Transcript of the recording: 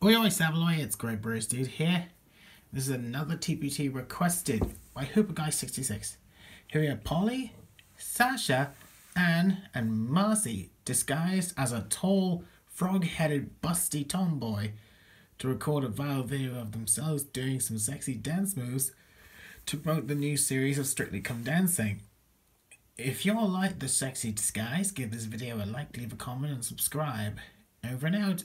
Oi oi Savaloy, it's Great British Dude here. This is another TPT requested by Hoopaguy 66 Here we have Polly, Sasha, Anne, and Marcy disguised as a tall, frog-headed, busty tomboy to record a viral video of themselves doing some sexy dance moves to promote the new series of Strictly Come Dancing. If you all like the sexy disguise, give this video a like, leave a comment, and subscribe. Over and out.